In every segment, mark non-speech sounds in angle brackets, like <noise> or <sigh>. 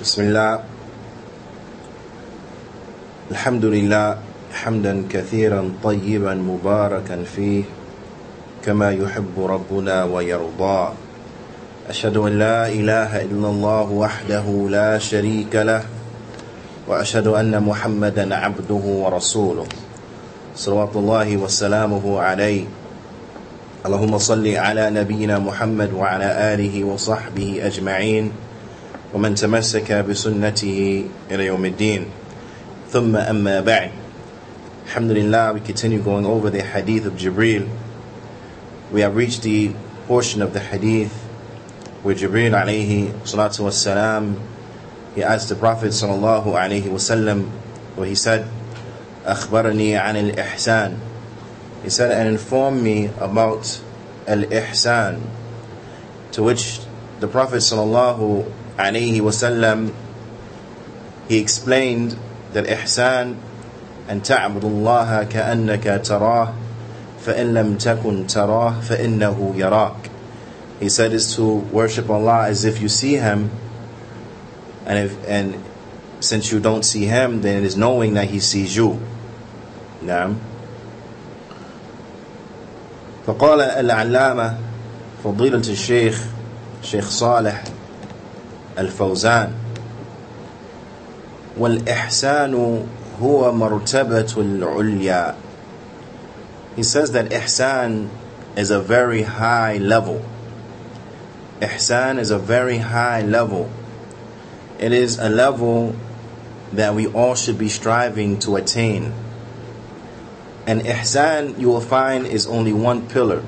بسم الله الحمد لله حمدا كثيرا طيبا مباركا فيه كما يحب ربنا ويرضى أشهد أن لا إله إلا الله وحده لا شريك له وأشهد أن محمدا عبده ورسوله صلوات الله وسلامه عليه اللهم صل على نبينا محمد وعلى آله وصحبه أجمعين ومن تمسك بسنته إلى يوم الدين ثم أما بعد Alhamdulillah, we continue going over the hadith of Jibreel. We have reached the portion of the hadith where Jibreel alayhi salatu wassalam, he asked the Prophet sallallahu alayhi wasallam, where he said, أخبرني عن الإحسان. He said, and inform me about al-ihsan. To which the Prophet sallallahu alayhi wasallam, he explained that ihsan أن تعبد الله كأنك تراه فإن لم تكن تراه فإنه يراك He said is to worship Allah as if you see Him and if and since you don't see Him then it is knowing that He sees you نعم فقال العلامة فضيلة الشيخ شيخ صالح الفوزان والإحسان هو مرتبة العليا He says that ihsan is a very high level. Ihsan is a very high level. It is a level that we all should be striving to attain. And ihsan, you will find, is only one pillar.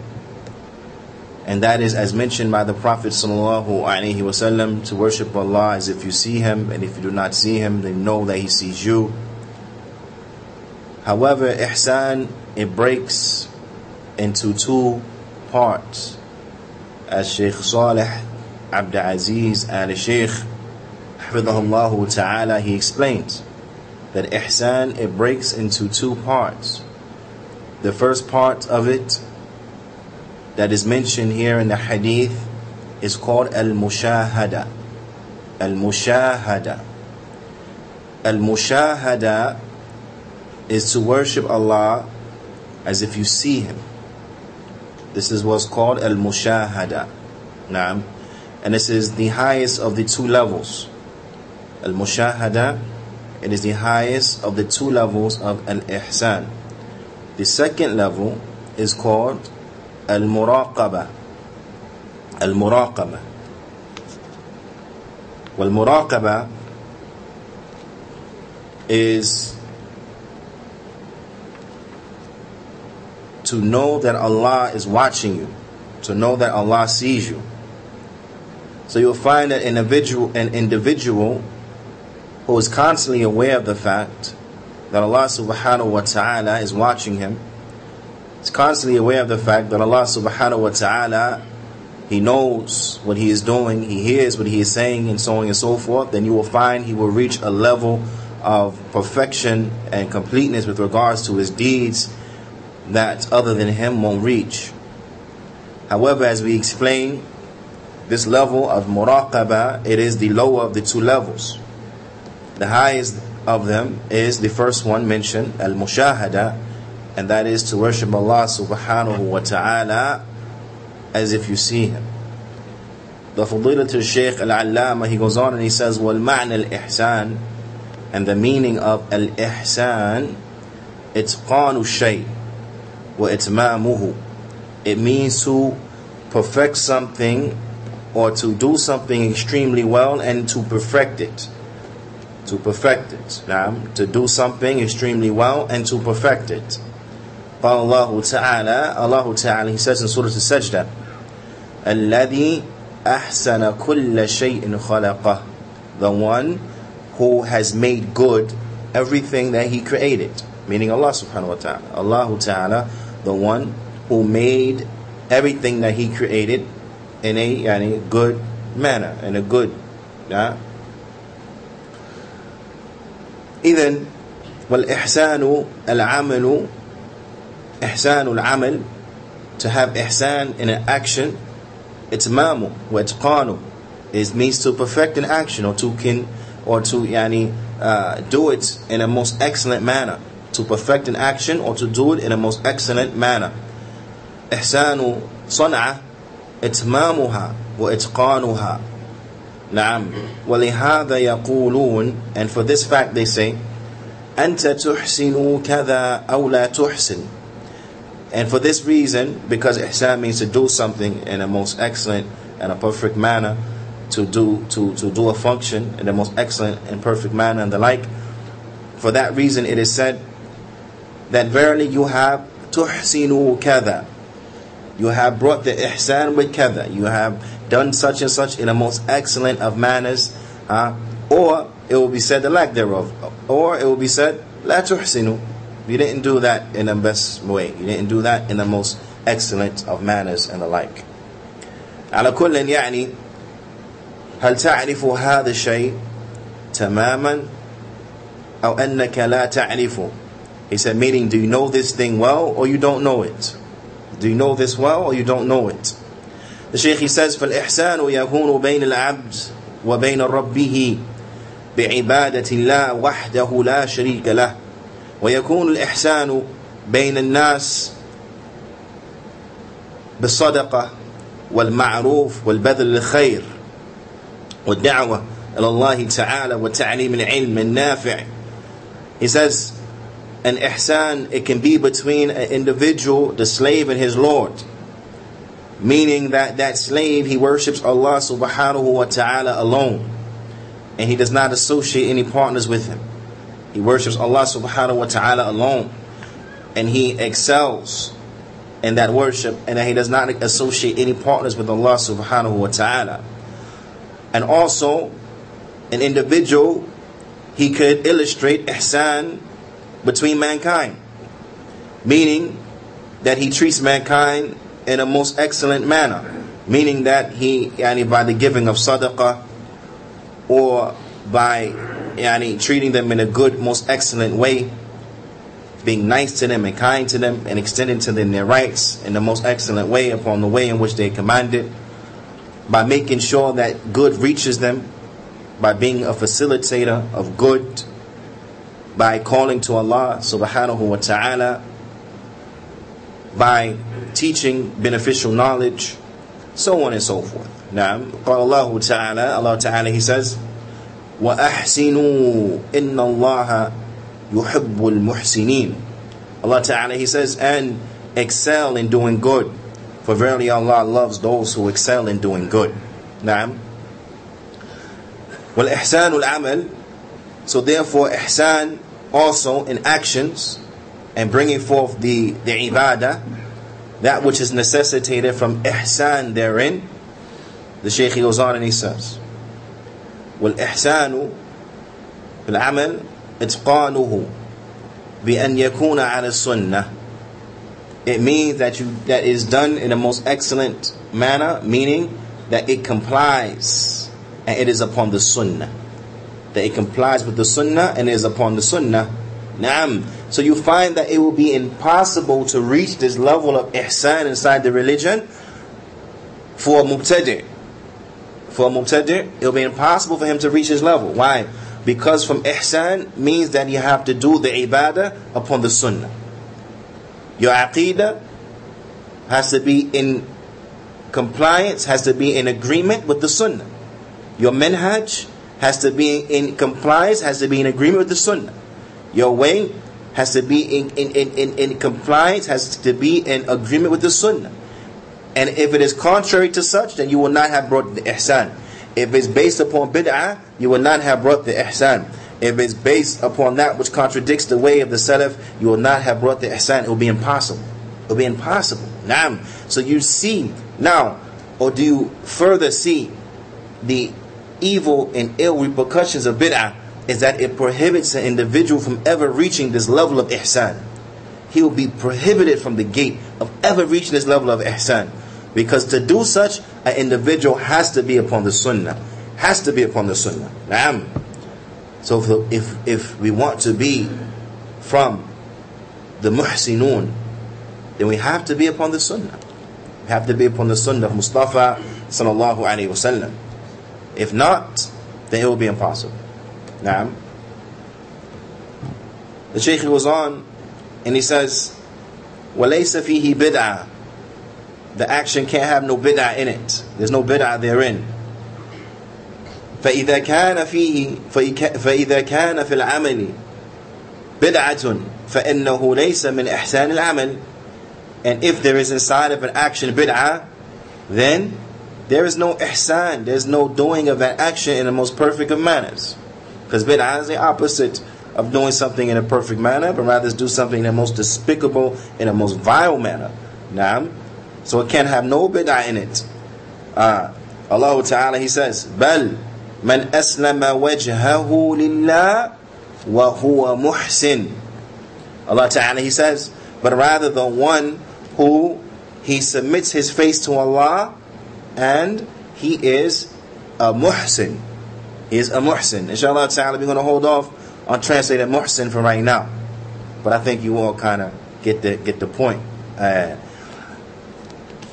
And that is, as mentioned by the Prophet ﷺ, to worship Allah as if you see Him, and if you do not see Him, then know that He sees you. However, ihsan, it breaks into two parts. As Shaykh Salih Abdul Aziz al Shaykh, Hafidahullah Ta'ala, he explains that ihsan, it breaks into two parts. The first part of it that is mentioned here in the hadith is called al-mushahada. Al-mushahada. Al-mushahada is to worship Allah as if you see Him. This is what's called al mushahada. Naam. And this is the highest of the two levels. Al mushahada, it is the highest of the two levels of al ihsan. The second level is called muraqaba. Wal muraqaba is to know that Allah is watching you, to know that Allah sees you. So you'll find that individual, an individual who is constantly aware of the fact that Allah subhanahu wa ta'ala is watching him, is constantly aware of the fact that Allah subhanahu wa ta'ala he knows what he is doing, he hears what he is saying, and so on and so forth, then you will find he will reach a level of perfection and completeness with regards to his deeds that other than him won't reach. However, as we explain, this level of muraqaba, it is the lower of the two levels. The highest of them is the first one mentioned, al-mushahada, and that is to worship Allah subhanahu wa ta'ala as if you see Him. The Fadilatul Shaykh Al-Allama, he goes on and he says, وَالْمَعْنَى الْإِحْسَانِ And the meaning of al-ihsan, إِتْقَانُ الشَّيْء وَإِتْمَامُهُ It means to perfect something or to do something extremely well and to perfect it. To perfect it. Now, to do something extremely well and to perfect it. قال الله تعالى الله تعالى he says in Surah Al-Sajdah الذي أحسن كل شيء خلقه the one who has made good everything that he created meaning Allah subhanahu wa ta'ala Allah ta'ala the one who made everything that he created in a yani, good manner, in a good. Yeah? إذن والإحسان العمل إحسان العمل to have ihsan in an action إتمامه وإتقانه it means to perfect an action or to can or to yani, uh, do it in a most excellent manner. To perfect an action or to do it in a most excellent manner. إحسان صنعة إتمامها وإتقانها نعم ولهذا يقولون and for this fact they say أنت تحسن كذا أو لا تحسن and for this reason because ihsan means to do something in a most excellent and a perfect manner to do to, to do a function in the most excellent and perfect manner and the like for that reason it is said that verily you have tuhsinu kada you have brought the ihsan with kada you have done such and such in the most excellent of manners, or it will be said the lack thereof, or it will be said la tuhsinu. You didn't do that in the best way. You didn't do that in the most excellent of manners and the like. على كل يعني هل تعرف هذا الشيء تماما أو أنك لا تعرفه He said, meaning, do you know this thing well or you don't know it? Do you know this well or you don't know it? The Shaykh he says فالإحسان يكون بين العبد وبين ربه بعبادة الله وحده لا شريك له ويكون الإحسان بين الناس بالصدقة والمعروف والبذل الخير والدعوة إلى الله تعالى وتعليم العلم النافع He says an ihsan it can be between an individual the slave and his lord meaning that that slave he worships Allah subhanahu wa ta'ala alone and he does not associate any partners with him he worships Allah subhanahu wa ta'ala alone. And he excels in that worship and that he does not associate any partners with Allah subhanahu wa ta'ala. And also an individual he could illustrate ihsan between mankind. Meaning that he treats mankind in a most excellent manner, meaning that he, yani, by the giving of sadaqah or by yani, treating them in a good, most excellent way, being nice to them and kind to them and extending to them their rights in the most excellent way upon the way in which they commanded, by making sure that good reaches them, by being a facilitator of good, by calling to Allah subhanahu wa ta'ala by teaching beneficial knowledge, so on and so forth. Now, قال الله تعالى, Allah Ta'ala, He says, وَأَحْسِنُوا إِنَّ اللَّهَ يُحِبُّ الْمُحْسِنِينَ Allah Ta'ala, He says, and excel in doing good, for verily Allah loves those who excel in doing good. نعم والإحسان العمل So therefore, ihsan also in actions and bringing forth the, the ibadah, that which is necessitated from ihsan therein, the Shaykh goes on and he says, والإحسان في العمل إتقانه بأن يكون على السنة It means that you that is done in the most excellent manner, meaning that it complies and it is upon the sunnah. That it complies with the sunnah and is upon the sunnah. Naam. So you find that it will be impossible to reach this level of ihsan inside the religion for a mubtadi'. For a mubtadi', it will be impossible for him to reach his level. Why? Because from ihsan means that you have to do the ibadah upon the sunnah. Your aqidah has to be in compliance, has to be in agreement with the sunnah. Your minhaj has to be in compliance, has to be in agreement with the sunnah. Your way has to be in, in, in, in, in, compliance, has to be in agreement with the sunnah. And if it is contrary to such, then you will not have brought the ihsan. If it's based upon bid'ah, you will not have brought the ihsan. If it's based upon that which contradicts the way of the salaf, you will not have brought the ihsan. It will be impossible. It will be impossible. Naam. So you see now, or do you further see the evil and ill repercussions of bid'ah is that it prohibits an individual from ever reaching this level of ihsan. He will be prohibited from the gate of ever reaching this level of ihsan. Because to do such, an individual has to be upon the sunnah. Has to be upon the sunnah. Naam. So if, if we want to be from the muhsinun, then we have to be upon the sunnah. We have to be upon the sunnah of Mustafa sallallahu alayhi wasallam. If not, then it will be impossible. Naam. The Shaykh goes on and he says, وَلَيْسَ فِيهِ بِدْعَةً The action can't have no bid'ah in it. There's no bid'ah therein. فإذا كان فيه فإذا كان في العمل بدعة فإنه ليس من إحسان العمل and if there is inside of an action bid'ah then there is no ihsan there's no doing of that action in the most perfect of manners because bid'ah is the opposite of doing something in a perfect manner but rather do something in the most despicable in the most vile manner Naam. so it can't have no bid'ah in it uh, Allah Ta'ala he says بل من أسلم وجهه لله وهو محسن Allah Ta'ala He says but rather the one who he submits his face to Allah and he is a muhsin he is a muhsin inshallah ta'ala we're going to hold off on translating muhsin for right now but I think you all kind of get the get the point uh,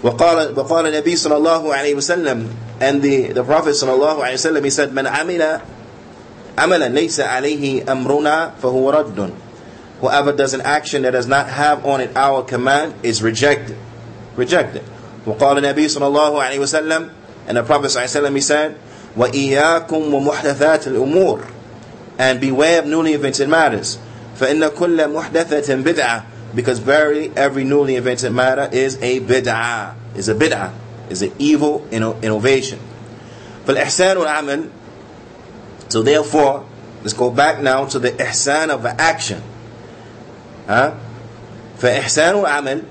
وقال وقال النبي صلى الله عليه وسلم and the, the Prophet صلى الله عليه وسلم he said من عمل عملا ليس عليه أمرنا فهو رد whoever does an action that does not have on it our command is rejected rejected وقال النبي صلى الله عليه وسلم and the Prophet صلى الله عليه وسلم he said وإياكم ومحدثات الأمور and beware of newly invented matters فإن كل محدثة بدعة because very every newly invented matter is a bid'ah, is a bid'ah, is an evil innovation. فالإحسان العمل So therefore, let's go back now to the ihsan of the action. Huh? فإحسان العمل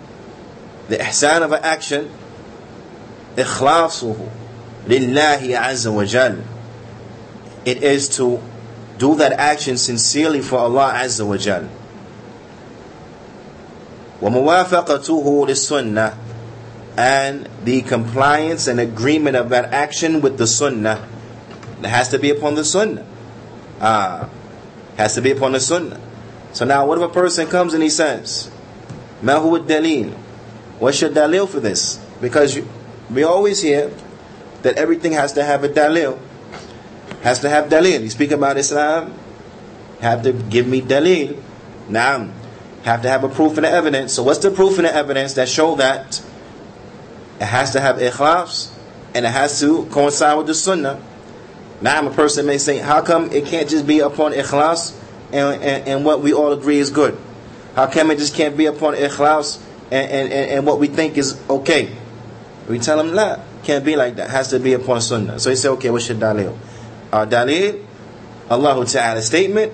The ihsan of an action إخلاصه لله عز وجل It is to do that action sincerely for Allah Azza wa Jal. وموافقته للسنة and the compliance and agreement of that action with the sunnah it has to be upon the sunnah ah has to be upon the sunnah so now what if a person comes and he says ما هو الدليل what's your dalil for this because you, we always hear that everything has to have a dalil has to have dalil you speak about Islam have to give me dalil now have to have a proof and an evidence. So what's the proof and the evidence that show that it has to have ikhlas and it has to coincide with the sunnah? Now I'm a person may say, how come it can't just be upon ikhlas and, and, and what we all agree is good? How come it just can't be upon ikhlas and, and, and, what we think is okay? We tell him, nah, can't be like that. Has to be upon sunnah. So he said, okay, what's your dalil? Our dalil, Allah Ta'ala statement,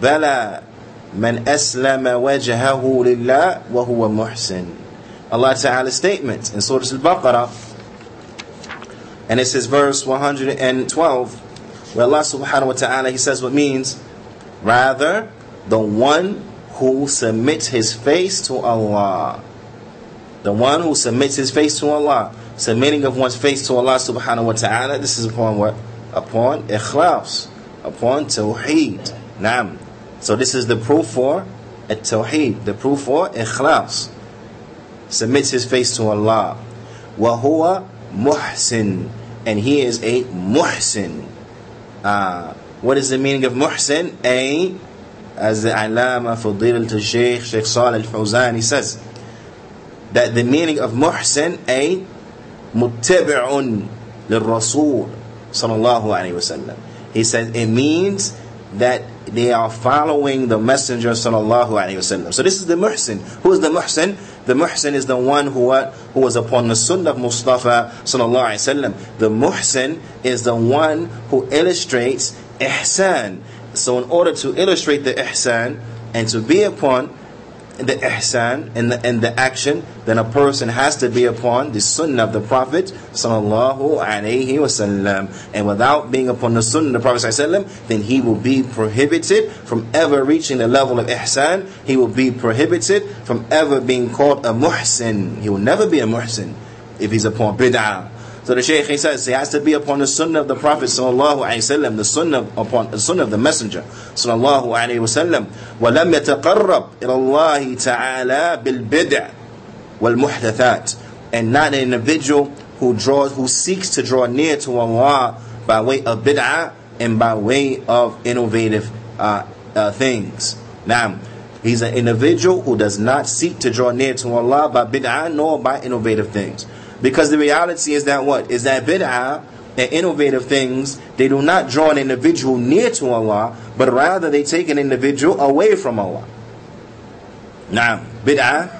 Bala Man aslama wajhahu lillah wa huwa muhsin. Allah Ta'ala's statement in Surah Al-Baqarah. And it says verse 112, where Allah subhanahu wa ta'ala, he says what means, rather the one who submits his face to Allah. The one who submits his face to Allah. Submitting of one's face to Allah subhanahu wa ta'ala, this is upon what? Upon ikhlas, upon tawheed. Naam. so this is the proof for at-tawheed, the proof for ikhlas. Submits his face to Allah. وَهُوَ muhsin. And he is a muhsin. Uh, what is the meaning of muhsin? A, as the Alama Fadilat al-Shaykh, Shaykh Salih al-Fawzan, he says, that the meaning of muhsin, a, muttabi'un lil-Rasul, sallallahu alayhi wa sallam. He says, it means that they are following the Messenger sallallahu alaihi wasallam. So this is the muhsin. Who is the muhsin? The muhsin is the one who who was upon the sunnah of Mustafa sallallahu alaihi wasallam. The muhsin is the one who illustrates ihsan. So in order to illustrate the ihsan and to be upon the ihsan and the, and the action, then a person has to be upon the sunnah of the Prophet sallallahu alaihi wasallam. And without being upon the sunnah of the Prophet sallallahu then he will be prohibited from ever reaching the level of ihsan. He will be prohibited from ever being called a muhsin. He will never be a muhsin if he's upon bid'ah so the Shaykh he says he has to be upon the sunnah of the Prophet sallallahu alaihi wasallam, the sunnah upon the sunnah of the Messenger sallallahu alaihi wasallam. ولم يتقرب إلى الله تعالى بالبدع والمحدثات, and not an individual who draws, who seeks to draw near to Allah by way of bid'ah and by way of innovative uh, uh, things. Now, he's an individual who does not seek to draw near to Allah by bid'ah nor by innovative things. Because the reality is that what? Is that bid'ah and innovative things, they do not draw an individual near to Allah, but rather they take an individual away from Allah. Now, bid'ah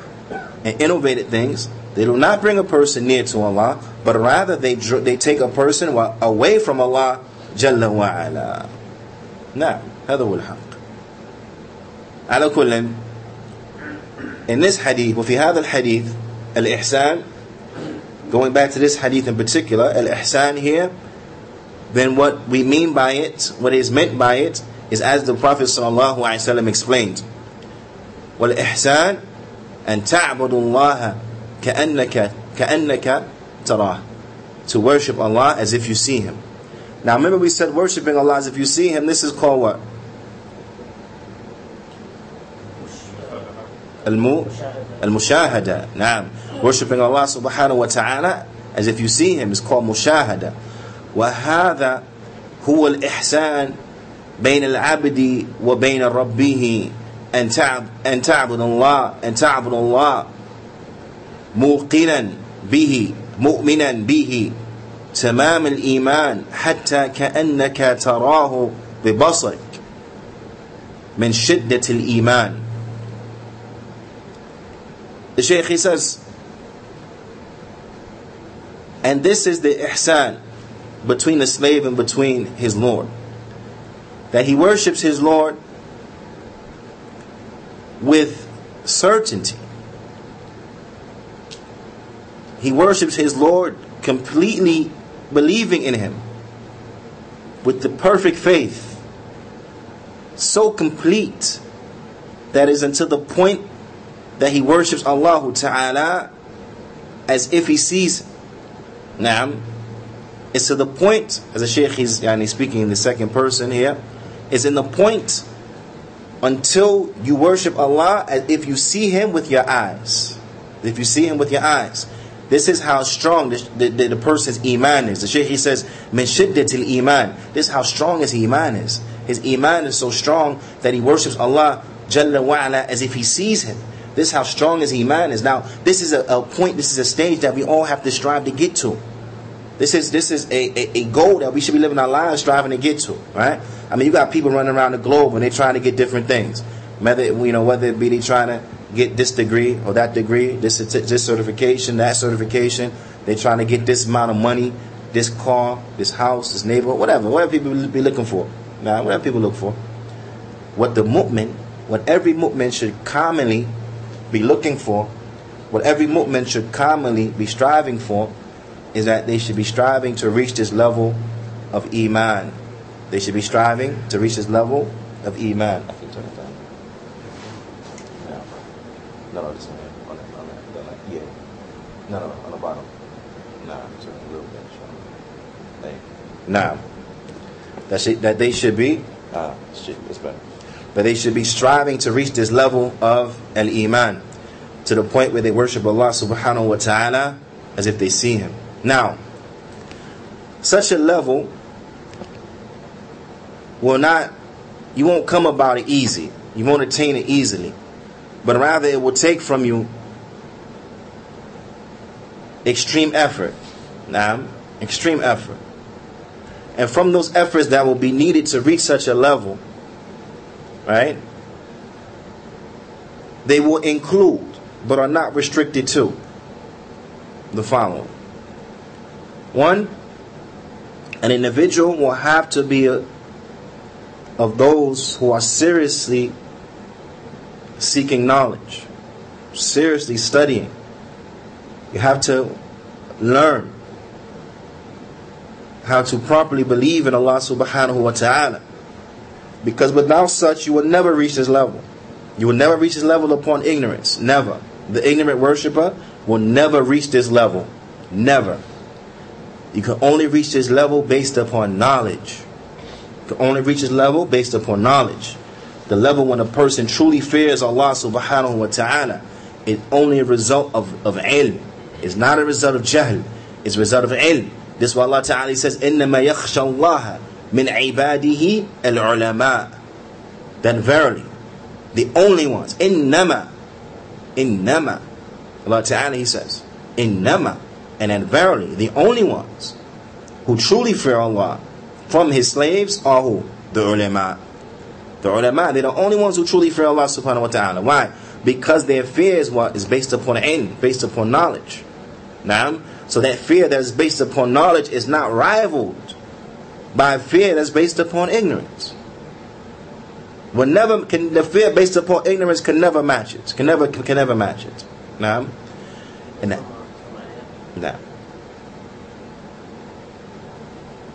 and innovative things, they do not bring a person near to Allah, but rather they they take a person away from Allah Jalla wa ala. نعم هذا هو الحق على كل in this hadith وفي هذا الحديث الإحسان going back to this hadith in particular, al ihsan here, then what we mean by it, what is meant by it, is as the Prophet ﷺ explained. Wal ihsan and ta'budullaha ka'annaka ka'annaka tarah. To worship Allah as if you see Him. Now remember we said worshiping Allah as if you see Him, this is called what? Al-Mushahada. Al-Mushahada. Naam. Worshipping Allah subhanahu wa ta'ala as if you see Him is called Mushahada. وهذا هو الإحسان بين العبد وبين ربه أن تعب أن تعبد الله أن تعبد الله موقنا به مؤمنا به تمام الإيمان حتى كأنك تراه ببصرك من شدة الإيمان The Shaykh he says, and this is the ihsan between the slave and between his Lord. That he worships his Lord with certainty. He worships his Lord completely believing in him with the perfect faith. So complete that is until the point that he worships Allah Ta'ala as if he sees Naam. It's to the point, as the Shaykh is yani, speaking in the second person here, is in the point until you worship Allah as if you see Him with your eyes. If you see Him with your eyes. This is how strong the, the, the person's iman is. The Shaykh he says, Min shiddatil iman. This is how strong his iman is. His iman is so strong that he worships Allah Jalla wa'ala as if he sees Him. This is how strong his iman is. Now, this is a, a, point, this is a stage that we all have to strive to get to. This is this is a, a, a, goal that we should be living our lives striving to get to, right? I mean, you got people running around the globe and they're trying to get different things. Whether you know whether it be they trying to get this degree or that degree, this this certification, that certification. They're trying to get this amount of money, this car, this house, this neighborhood, whatever, whatever people be looking for. Now, whatever people look for. What the mu'min, what every mu'min should commonly be looking for, what every mu'min should commonly be striving for, is that they should be striving to reach this level of iman. They should be striving to reach this level of iman. I can turn it down. No, no, this one on that, on that, yeah. No, no, on the bottom. Nah, turn a little bit. Hey. Nah. That, should, that they should be, ah, shit, it's better but they should be striving to reach this level of al-iman to the point where they worship Allah subhanahu wa ta'ala as if they see him. Now, such a level will not you won't come about it easy. You won't attain it easily. But rather it will take from you extreme effort. Now, extreme effort. And from those efforts that will be needed to reach such a level, right? They will include, but are not restricted to, the following. One, an individual will have to be a, of those who are seriously seeking knowledge, seriously studying. You have to learn how to properly believe in Allah subhanahu wa ta'ala. Because without such, you will never reach this level. You will never reach this level upon ignorance. Never. The ignorant worshiper will never reach this level. Never. You can only reach this level based upon knowledge. You can only reach this level based upon knowledge. The level when a person truly fears Allah subhanahu wa ta'ala is only a result of, of ilm. It's not a result of jahl. It's a result of ilm. This is why Allah Ta'ala says, إِنَّمَا يَخْشَى اللَّهَ min ibadihi al-ulama. That verily, the only ones, innama, innama. Allah Ta'ala, He says, in innama. And then verily, the only ones who truly fear Allah from His slaves are who? The ulama. The ulama, they're the only ones who truly fear Allah subhanahu wa ta'ala. Why? Because their fear is what is based upon ilm, based upon knowledge. Now, so that fear that is based upon knowledge is not rivaled by fear that's based upon ignorance. Will never can the fear based upon ignorance can never match it. Can never can never match it. Now, and that, now.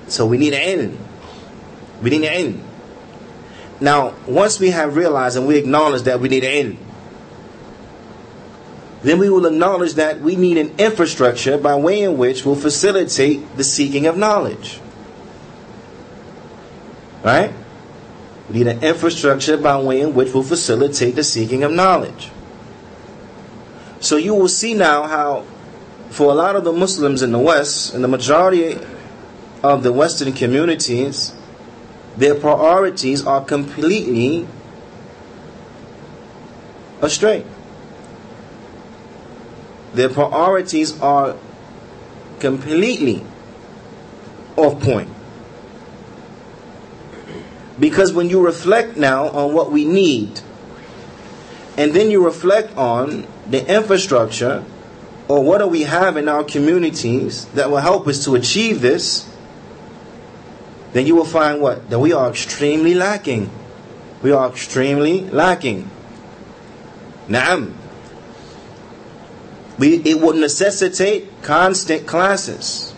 So we need ilm. We need ilm. Now, once we have realized and we acknowledge that we need ilm, then we will acknowledge that we need an infrastructure by way in which will facilitate the seeking of knowledge. Right? We need an infrastructure by way in which will facilitate the seeking of knowledge. So you will see now how, for a lot of the Muslims in the West, and the majority of the Western communities, their priorities are completely astray. Their priorities are completely off point. Because when you reflect now on what we need, and then you reflect on the infrastructure or what do we have in our communities that will help us to achieve this, then you will find what? That we are extremely lacking. We are extremely lacking. Naam. We, it will necessitate constant classes,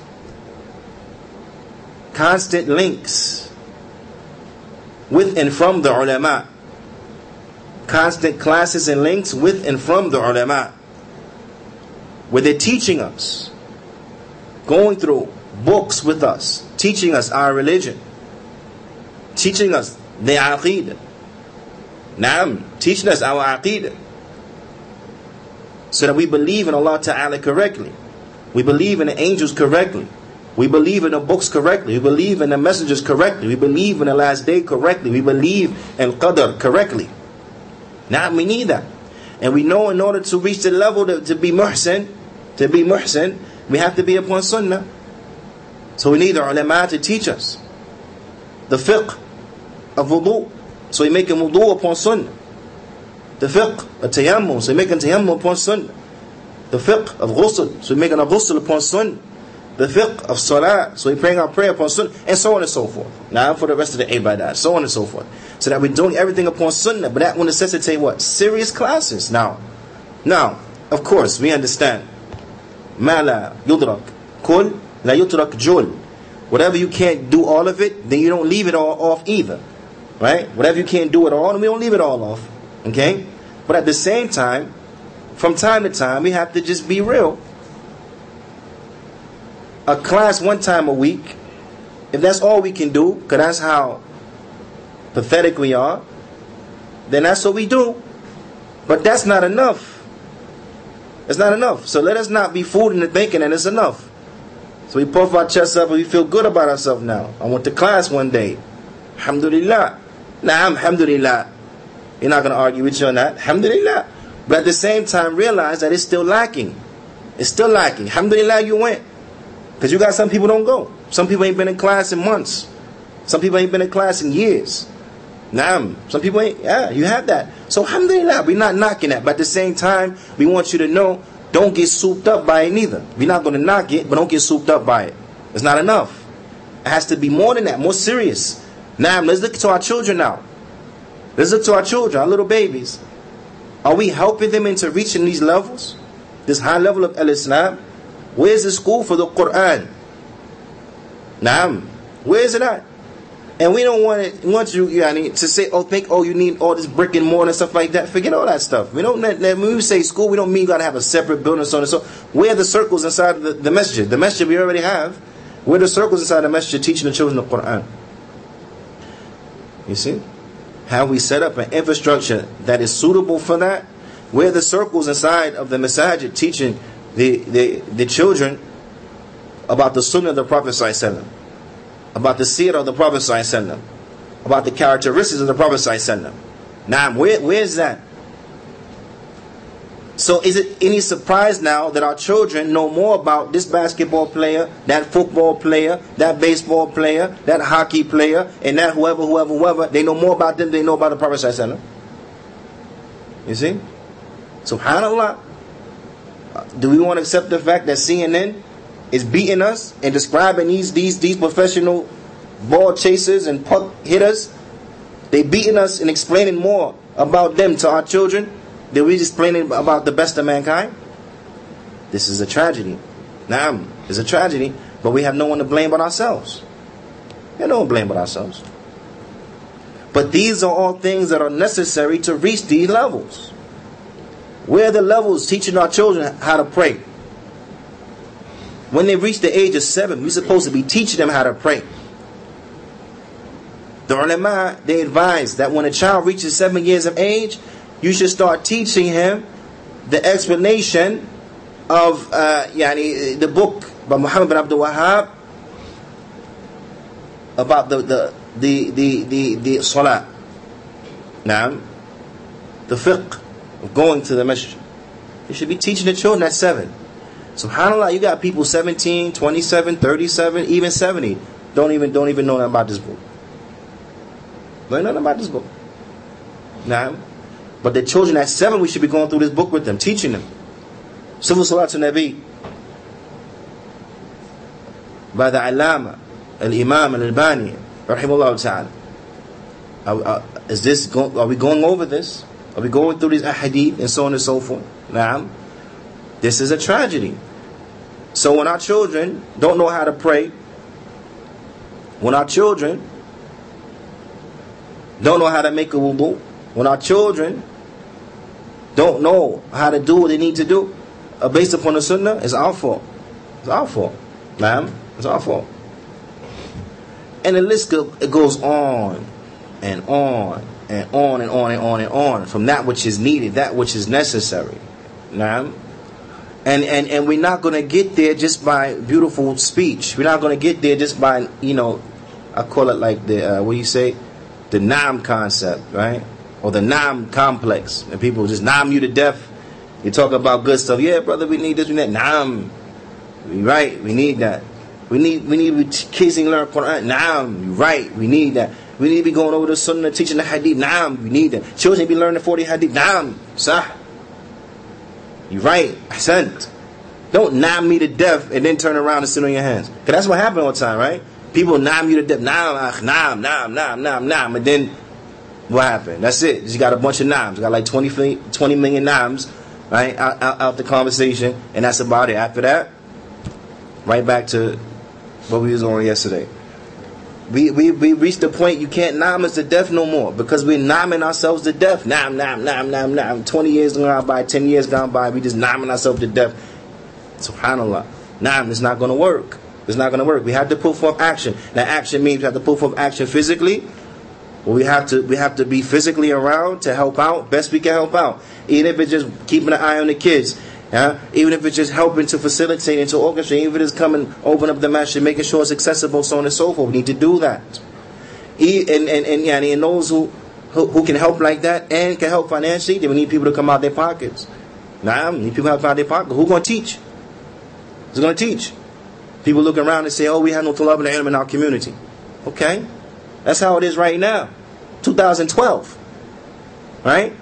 constant links with and from the ulama, constant classes and links with and from the ulama, where they're teaching us, going through books with us, teaching us our religion, teaching us the aqidah. Naam, teaching us our aqidah so that we believe in Allah Ta'ala correctly. We believe in the angels correctly. We believe in the books correctly. We believe in the messengers correctly. We believe in the last day correctly. We believe in Qadr correctly. Now we need that. And we know in order to reach the level to, to be muhsin, to be muhsin, we have to be upon sunnah. So we need the ulama to teach us the fiqh of wudu. So we make a wudu upon sunnah the fiqh of tayammum, so making tayammum upon sunnah. The fiqh of ghusl, so we make a ghusl upon sunnah. The fiqh of salah, so we praying our prayer upon sunnah, and so on and so forth. Now for the rest of the ibadah, so on and so forth. So that we're doing everything upon sunnah, but that will necessitate what? Serious classes. Now, now, of course, we understand. Ma la yudrak kul la yutrak jul. Whatever you can't do all of it, then you don't leave it all off either. Right? Whatever you can't do it all, we don't leave it all off. Okay? But at the same time, from time to time, we have to just be real. A class one time a week, if that's all we can do, because that's how pathetic we are, then that's what we do. But that's not enough. It's not enough. So let us not be fooled into thinking that it's enough. So we puff our chests up and we feel good about ourselves now. I went to class one day. Alhamdulillah. Nah, alhamdulillah. You're not going to argue with you on that. Alhamdulillah. But at the same time, realize that it's still lacking. It's still lacking. Alhamdulillah, you went. Because you got some people don't go. Some people ain't been in class in months. Some people ain't been in class in years. Naam. Some people ain't, yeah, you have that. So alhamdulillah, we're not knocking that. But at the same time, we want you to know, don't get souped up by it neither. We're not going to knock it, but don't get souped up by it. It's not enough. It has to be more than that, more serious. Now, let's look to our children now. Let's look to our children, our little babies. Are we helping them into reaching these levels? This high level of Al-Islam? Where's the school for the Quran? Naam. Where is it at? And we don't want it, want you, to say, oh, think, oh, you need all this brick and mortar and stuff like that. Forget all that stuff. We don't, when we say school, we don't mean you gotta have a separate building so on and so. Where are the circles inside the, the masjid? The masjid we already have. Where the circles inside the masjid teaching the children the Quran? You see? Have we set up an infrastructure that is suitable for that? Where the circles inside of the masajid teaching the, the, the children about the sunnah of the Prophet about the seerah of the Prophet ﷺ, about the characteristics of the Prophet ﷺ. Now, where, where's that? So is it any surprise now that our children know more about this basketball player, that football player, that baseball player, that hockey player, and that whoever, whoever, whoever, they know more about them than they know about the Prophet ﷺ? You see? Subhanallah. Do we want to accept the fact that CNN is beating us and describing these these these professional ball chasers and puck hitters? They beating us and explaining more about them to our children than we explaining about the best of mankind. This is a tragedy. Now, it's a tragedy, but we have no one to blame but ourselves. We have no one to blame but ourselves. But these are all things that are necessary to reach these levels. Where are the levels teaching our children how to pray? When they reach the age of seven, we're supposed to be teaching them how to pray. The ulama, they advise that when a child reaches seven years of age, you should start teaching him the explanation of uh, yani, the book by Muhammad bin Abdul Wahhab about the the the the the, the salah. Now, the fiqh of going to the masjid. You should be teaching the children at seven. SubhanAllah, you got people 17, 27, 37, even 70 don't even don't even know nothing about this book. Know nothing about this book. Now, but the children at seven, we should be going through this book with them, teaching them. Sifat Salat to Nabi by the Alama, Al Imam Al Albani, Rahimullah Ta'ala. Is this, are we going over this? Are we going through these ahadith and so on and so forth? Now, this is a tragedy. So when our children don't know how to pray, when our children don't know how to make a wudu, when our children don't know how to do what they need to do uh, based upon the sunnah, it's our fault. It's our fault. Ma'am, it's our fault. And the list go, it goes on and on and on and on and on and on from that which is needed, that which is necessary. Now, and and and we're not going to get there just by beautiful speech. We're not going to get there just by you know, I call it like the uh, what do you say, the nam concept, right? Or the nam complex, and people just nam you to death. You talk about good stuff, yeah, brother. We need this, we need that. Nam, we right. We need that. We need we need kids to learn Quran. Nam, you right. We need that. We need to be going over the sunnah, teaching the hadith. Naam, we need that. Children be learning 40 hadith. Naam, sah. You right. Ahsant. Don't nam me to death and then turn around and sit on your hands. Because that's what happened all the time, right? People nam you to death. Naam, ah, naam, naam, naam, naam, naam. And then what happened? That's it. You got a bunch of naams. You got like 20, 20 million naams, right? Out, out, out the conversation. And that's about it. After that, right back to what we was on yesterday. We, we, we reached the point you can't nam us to death no more because we're naming ourselves to death. Nam, nam, nam, nam, nam. 20 years gone by, 10 years gone by, we just naming ourselves to death. SubhanAllah. Nam, it's not going to work. It's not going to work. We have to put forth action. That action means we have to put forth action physically. We have to we have to be physically around to help out best we can help out. Even if it's just keeping an eye on the kids, yeah? Even if it's just helping to facilitate and to orchestrate, even if it is coming, open up the masjid, making sure it's accessible, so on and so forth. We need to do that. And, and, and, yeah, and those who, who, who can help like that and can help financially, then we need people to come out their pockets. Now, we need people out their pockets. Who's going to teach? Who's going to teach? People look around and say, oh, we have no talab al in our community. Okay? That's how it is right now. 2012. Right?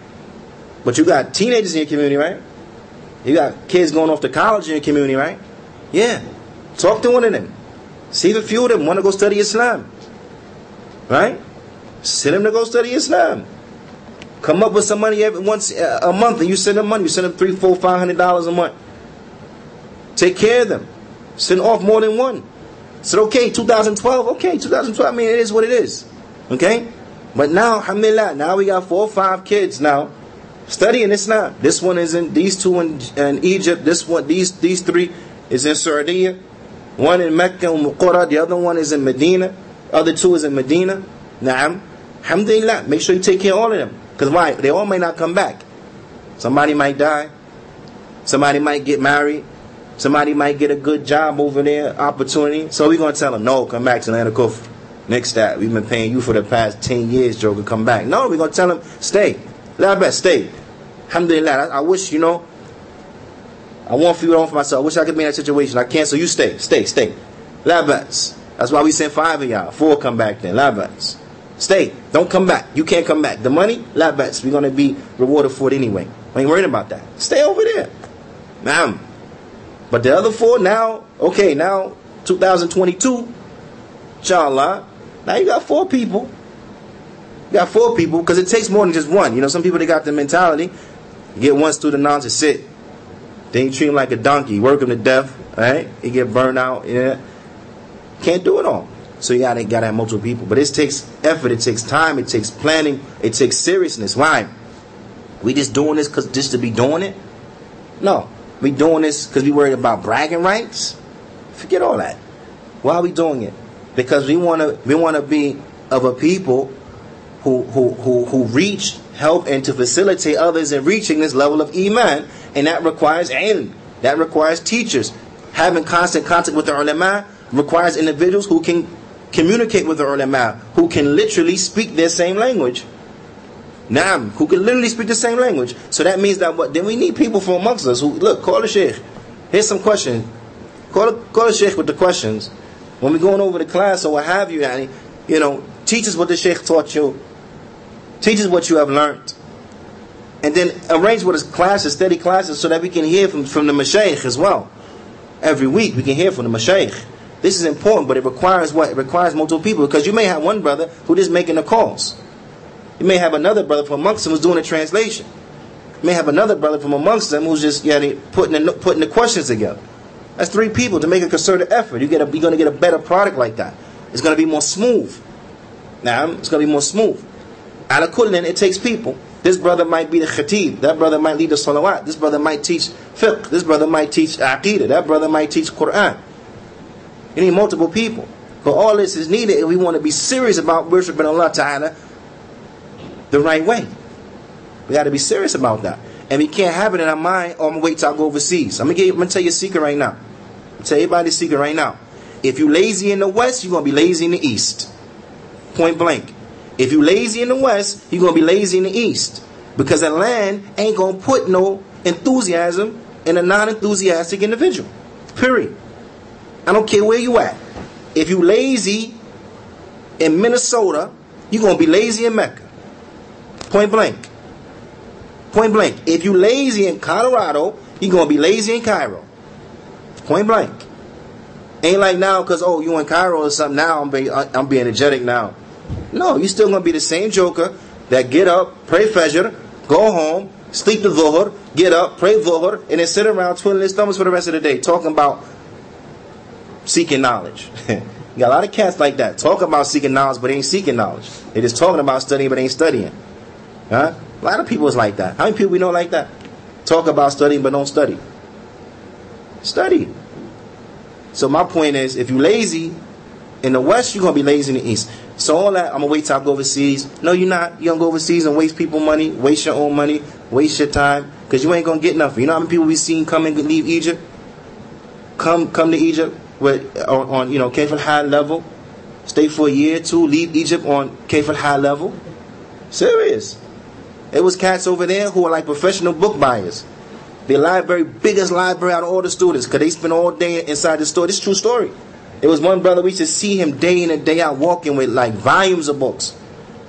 But you got teenagers in your community, right? You got kids going off to college in your community, right? Yeah. Talk to one of them. See if a few of them want to go study Islam. Right? Send them to go study Islam. Come up with some money every once uh, a month, and you send them money. You send them three, four, five hundred dollars a month. Take care of them. Send off more than one. Said okay, 2012. Okay, 2012. I mean, it is what it is. Okay, but now, alhamdulillah, now we got four or five kids now studying Islam. This one is in these two in, in Egypt. This one, these these three is in Saudi. One in Mecca and Qura. The other one is in Medina. Other two is in Medina. Naam. Alhamdulillah. Make sure you take care of all of them. Because why? They all may not come back. Somebody might die. Somebody might get married. Somebody might get a good job over there, opportunity. So we're gonna tell them, no, come back to Atlanta Kufa. Next that we've been paying you for the past ten years, Joker. Come back. No, we're gonna tell them, stay. Let best stay. Alhamdulillah. I, I wish you know. I want you on for myself. I wish I could be in that situation. I can't. So you stay, stay, stay. Labats. That's why we sent five of y'all. Four come back then. Labats. Stay. Don't come back. You can't come back. The money, labats. We're gonna be rewarded for it anyway. I ain't worried about that. Stay over there. Ma'am. But the other four now, okay, now 2022, inshallah, now you got four people. You got four people because it takes more than just one. You know, some people they got the mentality. You get one student now to sit. Then you treat him like a donkey, work him to death, right? He get burned out. Yeah, can't do it all. So you gotta gotta have multiple people. But it takes effort. It takes time. It takes planning. It takes seriousness. Why? We just doing this cause just to be doing it? No, we doing this because we worried about bragging rights? Forget all that. Why are we doing it? Because we want to we want to be of a people who, who, who, who reach, help, and to facilitate others in reaching this level of iman. And that requires ilm. That requires teachers. Having constant contact with the ulama requires individuals who can communicate with the ulama, who can literally speak their same language. Naam, who can literally speak the same language. So that means that what then we need people from amongst us who look, call the sheikh. Here's some questions. Call the, call the sheikh with the questions. When we're going over the class or what have you, yani, you know, teach us what the sheikh taught you. Teach us what you have learned. And then arrange with us classes, steady classes, so that we can hear from, from the mashaykh as well. Every week we can hear from the mashaykh. This is important, but it requires what? It requires multiple people because you may have one brother who is making the calls. You may have another brother from amongst them who's doing the translation. You may have another brother from amongst them who's just yeah, putting the, putting the questions together. That's three people to make a concerted effort. You get a, you're going to get a better product like that. It's going to be more smooth. Now, it's going to be more smooth. Ala kullin, it takes people. This brother might be the khatib. That brother might lead the salawat. This brother might teach fiqh. This brother might teach aqidah. That brother might teach Quran. You need multiple people. But all this is needed if we want to be serious about worshiping Allah Ta'ala the right way. We got to be serious about that. And we can't have it in our mind, oh, I'm going to wait till I go overseas. I'm going to tell you a secret right now. I'm tell everybody a secret right now. If you're lazy in the West, you're going to be lazy in the East. Point blank. If you lazy in the West, you're going to be lazy in the East. Because that land ain't to put no enthusiasm in a non-enthusiastic individual. Period. I don't care where you at. If you lazy in Minnesota, you're to be lazy in Mecca. Point blank. Point blank. If you lazy in Colorado, you're going to be lazy in Cairo. Point blank. Ain't like now because, oh, you in Cairo or something. Now I'm being, uh, I'm being energetic now. No, you're still going to be the same joker that get up, pray Fajr, go home, sleep the Dhuhr, get up, pray Dhuhr, and then sit around twiddling his thumbs for the rest of the day talking about seeking knowledge. <laughs> you got a lot of cats like that. Talk about seeking knowledge, but ain't seeking knowledge. They just talking about studying, but ain't studying. Huh? A lot of people is like that. How many people we know like that? Talk about studying but don't study. Study. So my point is, if you lazy in the West, you're gonna be lazy in the East. So all that, I'm gonna wait till I go overseas. No, you're not. You're gonna go overseas and waste people money, waste your own money, waste your time, because you ain't gonna get nothing. You know how many people we seen come and leave Egypt? Come, come to Egypt with on, on you know Kefal high level, stay for a year, or two, leave Egypt on Kefal high level. Serious. It was cats over there who are like professional book buyers. The library, biggest library out of all the students, because they spend all day inside the store. This true story. It was one brother, we used to see him day in and day out walking with like volumes of books.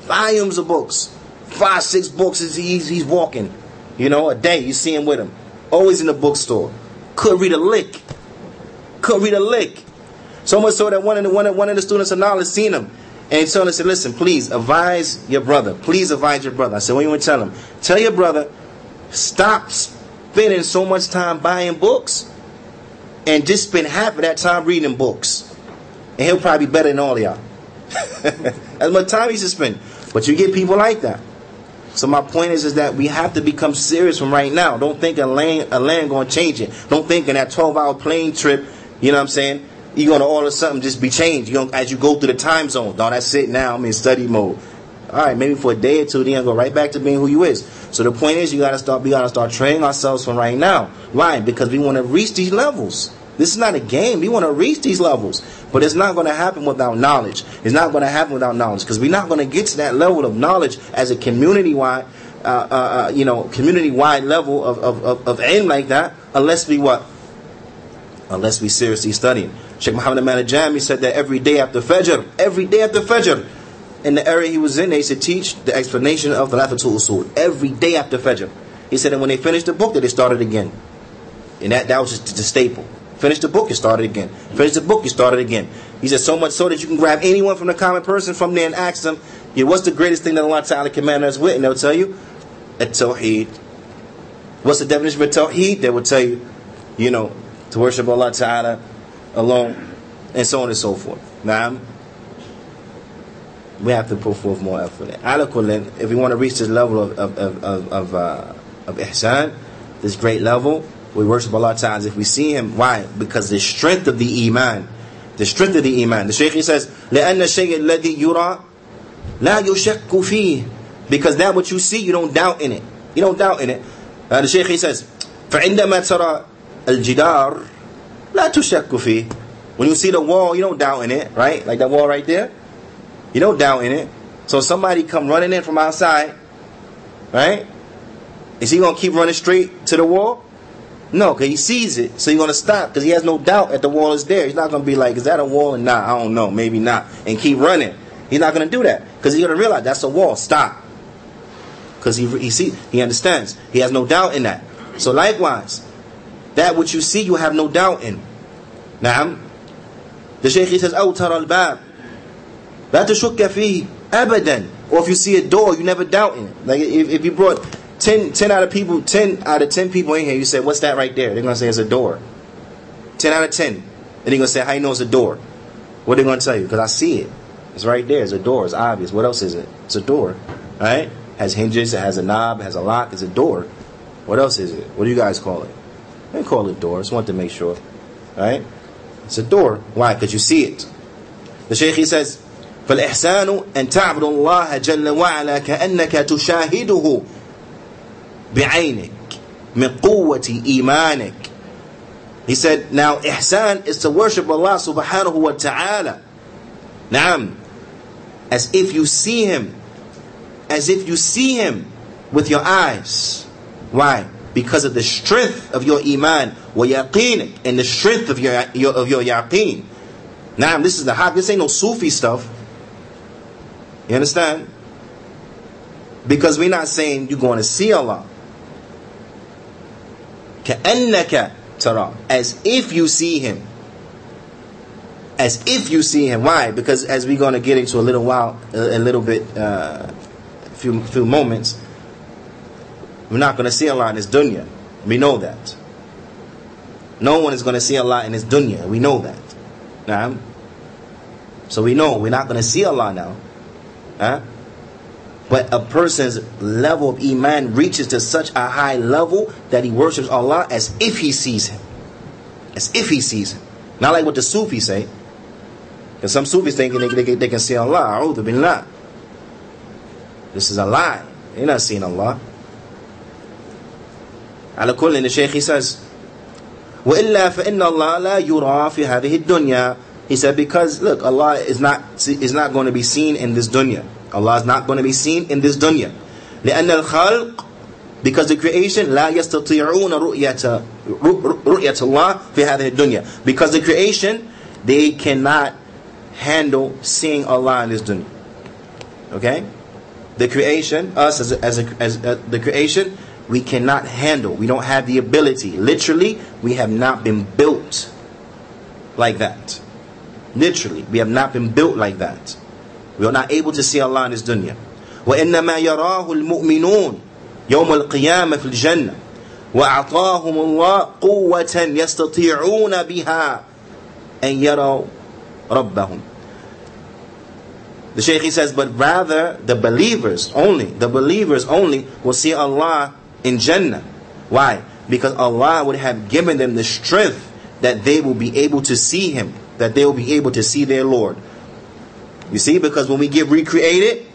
Volumes of books. Five, six books as he's, he's walking. You know, a day, you see him with him. Always in the bookstore. Couldn't read a lick. Couldn't read a lick. So much so that one of the, one of, one of the students of knowledge seen him. And told us, said, listen, please advise your brother. Please advise your brother. I said, what you want to tell him? Tell your brother, stop spending so much time buying books and just spend half of that time reading books. And he'll probably be better than all of y'all. <laughs> as much time he should spend. But you get people like that. So my point is, is that we have to become serious from right now. Don't think a land, a land to change it. Don't think in that 12 hour plane trip, you know what I'm saying? you're gonna all of a sudden just be changed. You as you go through the time zone. No, that's it. Now I'm in study mode. All right, maybe for a day or two, then go right back to being who you is. So the point is, you gotta start. We gotta start training ourselves from right now. Why? Because we want to reach these levels. This is not a game. We want to reach these levels, but it's not going to happen without knowledge. It's not going to happen without knowledge because we're not going to get to that level of knowledge as a community wide, uh, uh, uh, you know, community wide level of of, of, of aim like that unless we what? Unless we seriously study. Sheikh Muhammad Jami said that every day after Fajr, every day after Fajr, in the area he was in, they used to teach the explanation of the Thalathatul Usul every day after Fajr. He said that when they finished the book, that they started again. And that, that was just the staple. Finish the book, you start it again. Finish the book, you start it again. He said so much so that you can grab anyone from the common person from there and ask them, yeah, what's the greatest thing that Allah Ta'ala commanded us with? And they'll tell you, at Tawheed. What's the definition of Tawheed? They will tell you, you know, to worship Allah Ta'ala alone, and so on and so forth. Now, we have to put forth more effort. If we want to reach this level of of of of, of, uh, of ihsan, this great level, we worship Allah Ta'ala if we see Him. Why? Because the strength of the iman, the strength of the iman. The Shaykh he says, لأن الشيء الذي يرى لا يشك فيه. Because that what you see, you don't doubt in it. You don't doubt in it. Uh, the Shaykh he says, فعندما ترى الجدار لا تشك فيه. When you see the wall, you don't doubt in it, right? Like that wall right there. You don't doubt in it. So somebody come running in from outside, right? Is he gonna keep running straight to the wall? No, because he sees it, so he's going to stop because he has no doubt that the wall is there. He's not going to be like, is that a wall? And nah, I don't know, maybe not, and keep running. He's not going to do that because he's going to realize that's a wall. Stop. Because he, he sees, he understands. He has no doubt in that. So likewise, that which you see, you have no doubt in. Now, the Shaykh he says, "Awtar al bab, la tushukka fihi abadan." Or if you see a door, you never doubt in it. Like if, if you brought 10, 10 out of people, 10 out of 10 people in here, you say, what's that right there? They're going to say it's a door. 10 out of 10. And they're going to say, how you know it's a door? What are they going to tell you? Because I see it. It's right there. It's a door. It's obvious. What else is it? It's a door. Right? Has hinges. It has a knob. It has a lock. It's a door. What else is it? What do you guys call it? They call it door. Just want to make sure. Right? It's a door. Why? Because you see it. The Shaykh he says, فالإحسان أن تعبد الله جل وعلا كأنك تشاهده بعينك من قوة إيمانك He said, now ihsan is to worship Allah subhanahu wa ta'ala. Naam. As if you see Him. As if you see Him with your eyes. Why? Because of the strength of your iman, wa yaqinik, and the strength of your, your of your yaqeen. Naam, this is the haq. This ain't no Sufi stuff. You understand? Because we're not saying you're going to see Allah. كأنك ترى as if you see him as if you see him why because as we're going to get into a little while a, a little bit uh, a few few moments we're not going to see Allah in this dunya we know that no one is going to see Allah in this dunya we know that now so we know we're not going to see Allah now huh? But a person's level of iman reaches to such a high level that he worships Allah as if he sees him. As if he sees him. Not like what the Sufis say. Because some Sufis think they, they, they can see Allah. A'udhu billah. This is a lie. They're not seeing Allah. على كل the Shaykh he says وإلا فإن الله لا يرى في هذه الدنيا He said because look Allah is not is not going to be seen in this dunya. Allah is not going to be seen in this dunya. لأن الخلق because the creation لا يستطيعون رؤية رؤية الله في هذه الدنيا because the creation they cannot handle seeing Allah in this dunya. Okay, the creation, us as a, as, a, as a, the creation, we cannot handle. We don't have the ability. Literally, we have not been built like that. Literally, we have not been built like that. We are not able to see Allah in this dunya. وإنما يراه المؤمنون يوم القيامة في الجنة وأعطاهم الله قوة يستطيعون بها أن يروا ربهم The Shaykh he says, but rather the believers only, the believers only will see Allah in Jannah. Why? Because Allah would have given them the strength that they will be able to see Him, that they will be able to see their Lord. You see, because when we get recreated,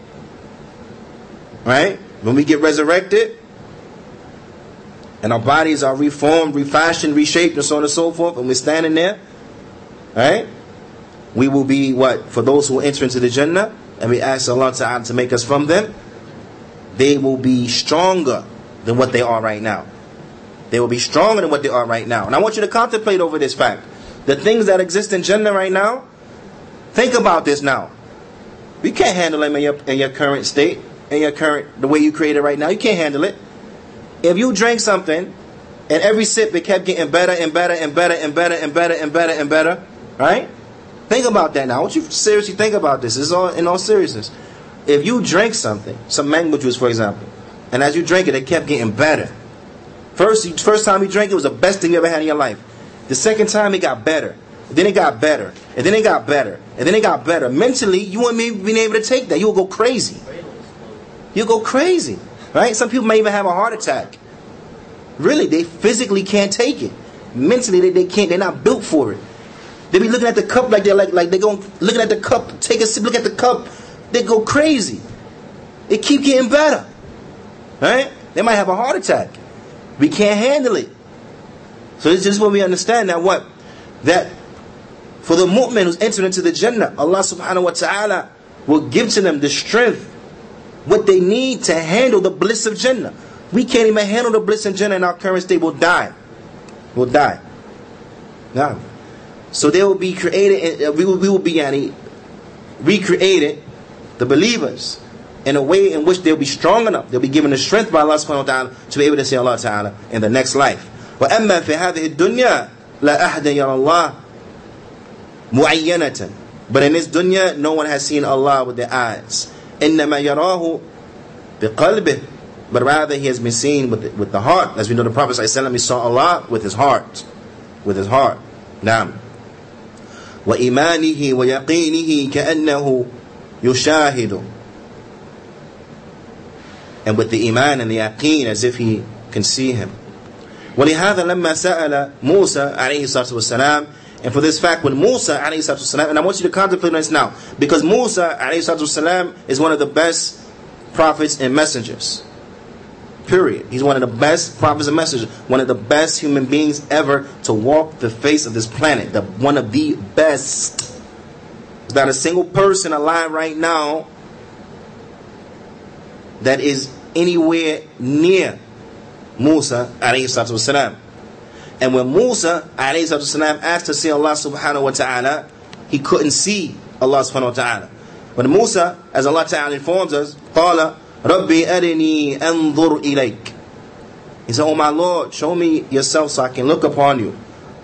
right? When we get resurrected, and our bodies are reformed, refashioned, reshaped, and so on and so forth, and we're standing there, right? We will be what? For those who enter into the Jannah, and we ask Allah to make us from them, they will be stronger than what they are right now. They will be stronger than what they are right now. And I want you to contemplate over this fact. The things that exist in Jannah right now, think about this now. You can't handle them in your, in your current state, in your current, the way you create it right now. You can't handle it. If you drank something, and every sip it kept getting better and better and better and better and better and better and better, right? Think about that now. I want you seriously think about this. Is all in all seriousness. If you drank something, some mango juice, for example, and as you drank it, it kept getting better. First, first time you drank it was the best thing you ever had in your life. The second time it got better. Then it got better. And then it got better. And then it got better. Mentally, you wouldn't be able to take that. You'll go crazy. You'll go crazy. Right? Some people may even have a heart attack. Really, they physically can't take it. Mentally, they, they can't. They're not built for it. They be looking at the cup like they're like like they go looking at the cup, take a sip, look at the cup, they go crazy. It keep getting better. Right? They might have a heart attack. We can't handle it. So this is what we understand that what? That for the mu'min who's entered into the Jannah, Allah subhanahu wa ta'ala will give to them the strength, what they need to handle the bliss of Jannah. We can't even handle the bliss of Jannah in our current state. We'll die. We'll die. Now, so they will be created, uh, we will, we will be yani, recreated, the believers, in a way in which they'll be strong enough, they'll be given the strength by Allah subhanahu wa ta'ala to be able to see Allah ta'ala in the next life. وأما في هذه الدنيا لا أحد يرى الله معينة But in this dunya, no one has seen Allah with their eyes. إنما يراه بقلبه But rather he has been seen with the, with the heart. As we know the Prophet ﷺ, he saw Allah with his heart. With his heart. نعم. وإيمانه ويقينه كأنه يشاهد and with the iman and the yaqeen as if he can see him ولهذا لما سأل موسى عليه الصلاة والسلام and for this fact when Musa عليه الصلاة والسلام and I want you to contemplate on this now because Musa عليه الصلاة والسلام is one of the best prophets and messengers period he's one of the best prophets and messengers one of the best human beings ever to walk the face of this planet the one of the best there's not a single person alive right now that is anywhere near Musa alayhi And when Musa alayhi asked to see Allah subhanahu wa ta'ala, he couldn't see Allah subhanahu wa ta'ala. When Musa, as Allah ta'ala informs us, قال ربي أرني أنظر إليك He said, Oh my Lord, show me yourself so I can look upon you.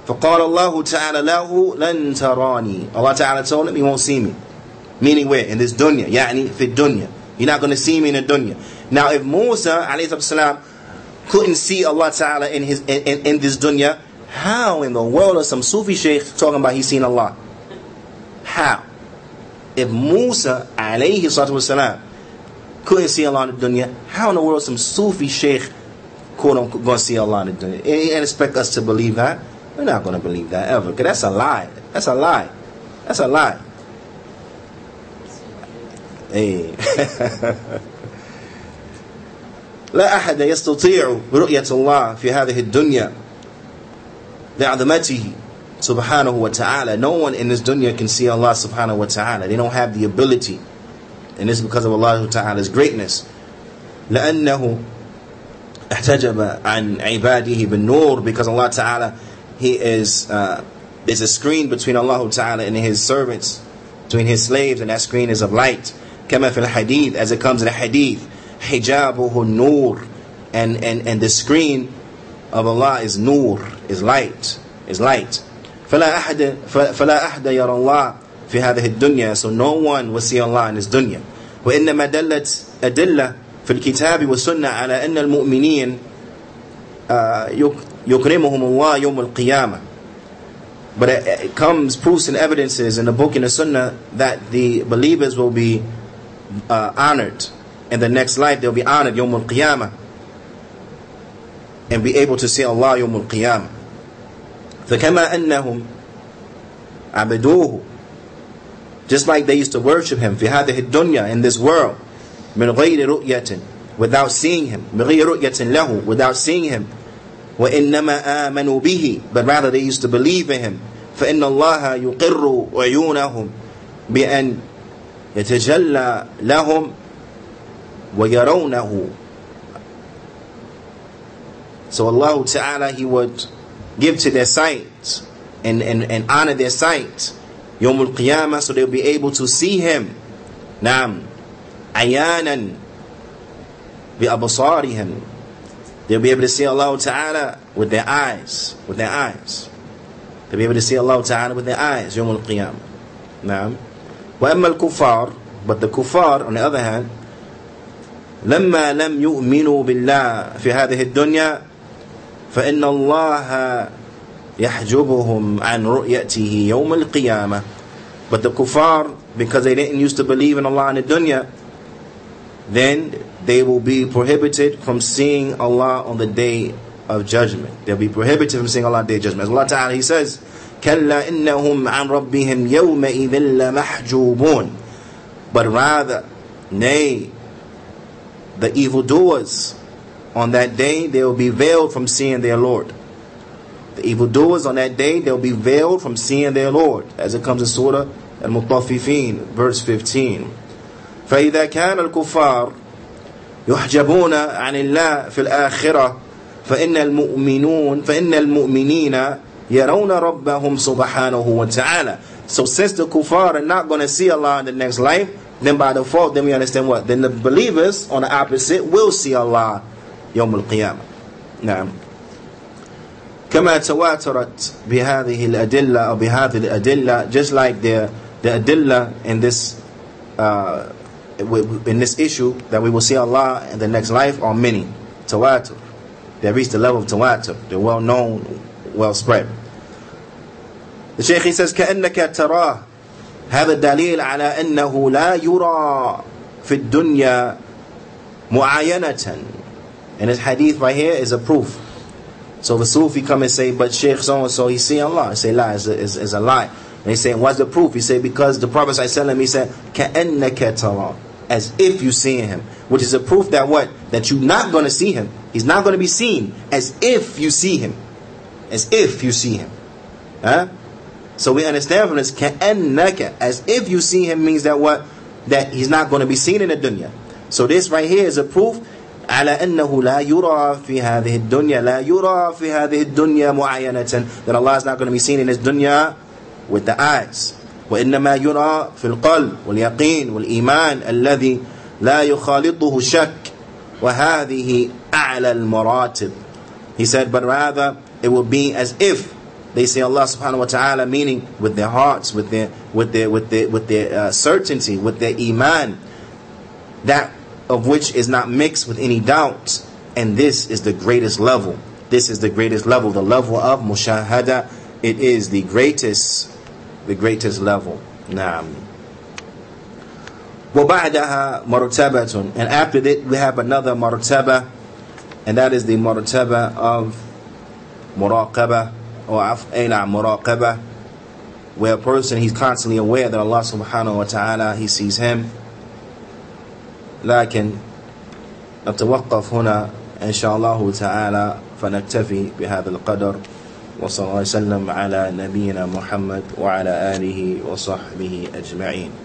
فقال الله تعالى له لن تراني Allah Ta'ala told him he won't see me. Meaning where? In this dunya. يعني في الدنيا. You're not going to see me in the dunya. Now, if Musa salam, couldn't see Allah Ta'ala in, his, in, in, in, this dunya, how in the world is some Sufi sheikh talking about he's seen Allah? How? If Musa salam, couldn't see Allah in the dunya, how in the world some Sufi sheikh quote unquote to see Allah in the dunya? And expect us to believe that? We're not going to believe that ever, because that's a lie. That's a lie. That's a lie. Hey. <laughs> لا أحد يستطيع رؤية الله في هذه الدنيا لعظمته subhanahu wa ta'ala. No one in this dunya can see Allah subhanahu wa ta'ala. They don't have the ability. And this is because of Allah ta'ala's greatness. لأنه احتجب عن عباده بالنور because Allah ta'ala he is uh, is a screen between Allah ta'ala and his servants between his slaves and that screen is of light كما في الحديث as it comes in the hadith hijabuhu nur and, and, and the screen of Allah is nur, is light, is light. فلا أحد فلا أحد يرى الله في هذه الدنيا so no one will see Allah in this dunya وإنما دلت أدلة في الكتاب والسنة على أن المؤمنين يكرمهم الله يوم القيامة but it comes proofs and evidences in the book and the sunnah that the believers will be uh, honored in the next life they'll be honored Yawm al-Qiyamah and be able to see Allah Yawm al-Qiyamah فكما أنهم عبدوه just like they used to worship him في هذه الدنيا in this world من غير رؤية without seeing him بغير رؤية له without seeing him وإنما آمنوا به but rather they used to believe in him فإن الله يقر عيونهم بأن يتجلى لهم ويرونه So Allah Ta'ala He would give to their sight and, and, and honor their sight Yawm al-Qiyamah so they'll be able to see Him Naam Ayanan بأبصارهم They'll be able to see Allah Ta'ala with their eyes with their eyes They'll be able to see Allah Ta'ala with their eyes يوم القيامة نعم وأما الكفار but the kuffar on the other hand لما لم يؤمنوا بالله في هذه الدنيا فإن الله يحجبهم عن رؤيته يوم القيامة But the kuffar, because they didn't used to believe in Allah in the dunya, then they will be prohibited from seeing Allah on the day of judgment. They'll be prohibited from seeing Allah on the day of judgment. As Allah Ta'ala, He says, كَلَّا إِنَّهُمْ عَنْ رَبِّهِمْ يَوْمَئِذٍ لَمَحْجُوبُونَ But rather, nay, the evildoers on that day, they will be veiled from seeing their Lord. The evildoers on that day, they'll be veiled from seeing their Lord. As it comes in Surah Al-Mutaffifin, verse 15. فإذا كان الكفار يحجبون عن الله في الآخرة فإن المؤمنون فإن المؤمنين يرون ربهم سبحانه وتعالى So since the kuffar are not going to see Allah in the next life, then by default, then we understand what? Then the believers on the opposite will see Allah يوم القيامة نعم كما تواترت بهذه الأدلة أو بهذه الأدلة just like the the adilla in this uh, in this issue that we will see Allah in the next life are many tawatur they reach the level of tawatur they're well known well spread the Shaykh he says كأنك تراه هذا الدليل على أنه لا يرى في الدنيا معاينة and this hadith right here is a proof so the Sufi come and say, but Sheikh so and so, he see Allah. I say, lie is a, is, is a lie. And he say, what's the proof? He say, because the Prophet him, he said, كَأَنَّكَ تَرَى As if you seeing him. Which is a proof that what? That you're not going to see him. He's not going to be seen as if you see him. As if you see him. Huh? So we understand from this, كَأَنَّكَ As if you see him means that what? That he's not going to be seen in the dunya. So this right here is a proof على أنه لا يرى في هذه الدنيا لا يرى في هذه الدنيا معاينة that Allah is not going to be seen in this dunya with the eyes وإنما يرى في القلب واليقين والإيمان الذي لا يخالطه شك وهذه أعلى المراتب He said but rather it will be as if they say Allah subhanahu wa ta'ala meaning with their hearts with their with their with their with their uh, certainty with their iman that of which is not mixed with any doubt. And this is the greatest level. This is the greatest level, the level of mushahada. It is the greatest, the greatest level. Naam. وبعدها مرتبة and after that we have another martaba and that is the martaba of muraqaba or af'ina muraqaba where a person he's constantly aware that Allah subhanahu wa ta'ala he sees him. لكن نتوقف هنا إن شاء الله تعالى فنكتفي بهذا القدر. وصلى الله وسلم على نبينا محمد وعلى آله وصحبه أجمعين.